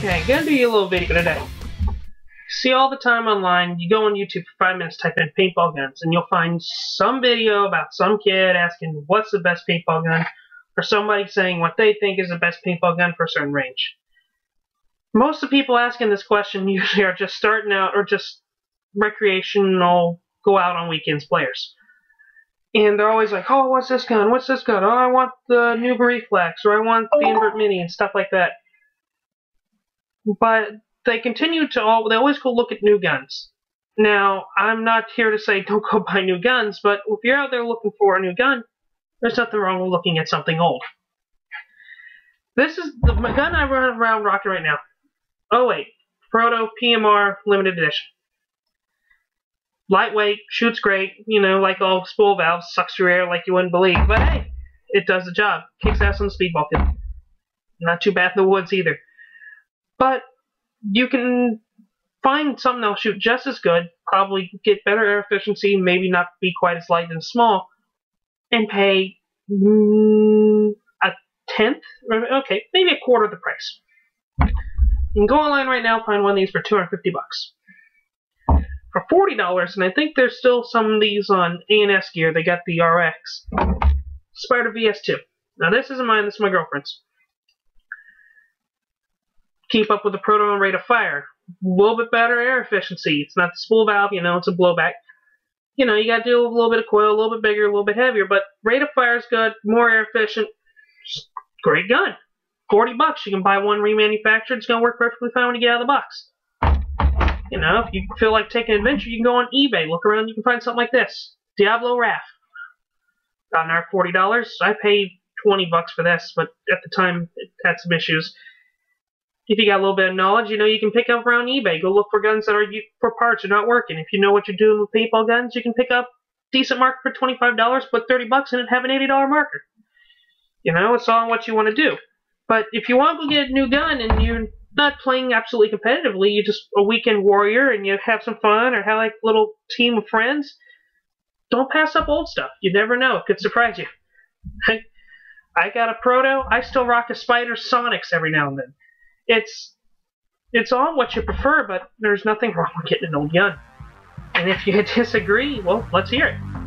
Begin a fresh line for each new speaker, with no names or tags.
Okay, gonna do you a little video today. See all the time online, you go on YouTube for five minutes, type in paintball guns, and you'll find some video about some kid asking what's the best paintball gun, or somebody saying what they think is the best paintball gun for a certain range. Most of the people asking this question usually are just starting out or just recreational, go out on weekends players. And they're always like, oh, what's this gun? What's this gun? Oh, I want the new Reflex, or I want the Invert Mini, and stuff like that but they continue to all they always go look at new guns. Now, I'm not here to say don't go buy new guns, but if you're out there looking for a new gun, there's nothing wrong with looking at something old. This is the gun I run around rocking right now. Oh wait, Proto PMR limited edition. Lightweight, shoots great, you know, like all spool valves, sucks your air like you wouldn't believe, but hey, it does the job. Kicks ass on the speedball kit. Not too bad in the woods either. But you can find something that'll shoot just as good, probably get better air efficiency, maybe not be quite as light and small, and pay mm, a tenth, okay, maybe a quarter of the price. You can go online right now find one of these for 250 bucks. For $40, and I think there's still some of these on A&S gear, they got the RX. Spyder VS2. Now this isn't mine, this is my girlfriend's keep up with the proton rate of fire. A little bit better air efficiency. It's not the spool valve, you know, it's a blowback. You know, you got to do a little bit of coil, a little bit bigger, a little bit heavier, but rate of fire is good, more air efficient. Great gun. 40 bucks, you can buy one remanufactured. It's going to work perfectly fine when you get out of the box. You know, if you feel like taking an adventure, you can go on eBay, look around, you can find something like this. Diablo RAF. Got another $40. I paid 20 bucks for this, but at the time it had some issues if you got a little bit of knowledge, you know you can pick up around eBay. Go look for guns that are for parts are not working. If you know what you're doing with paintball guns, you can pick up decent marker for twenty five dollars, put thirty bucks in it, have an eighty dollar marker. You know, it's all what you want to do. But if you want to get a new gun and you're not playing absolutely competitively, you're just a weekend warrior and you have some fun or have like a little team of friends, don't pass up old stuff. You never know; it could surprise you. I got a proto. I still rock a Spyder Sonix every now and then it's it's all what you prefer, but there's nothing wrong with getting an old gun. And if you disagree, well, let's hear it.